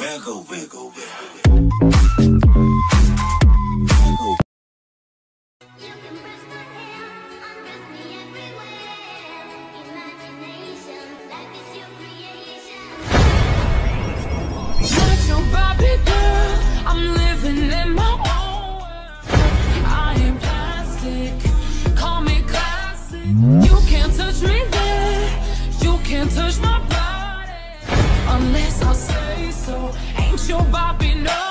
wiggle, wiggle, wiggle. You can brush my hair, undress me everywhere. Imagination, life is your creation. Not your Barbie girl. I'm living in my own world. I am plastic. Call me classic. You can't touch me there. You can't touch my Ain't your Barbie no.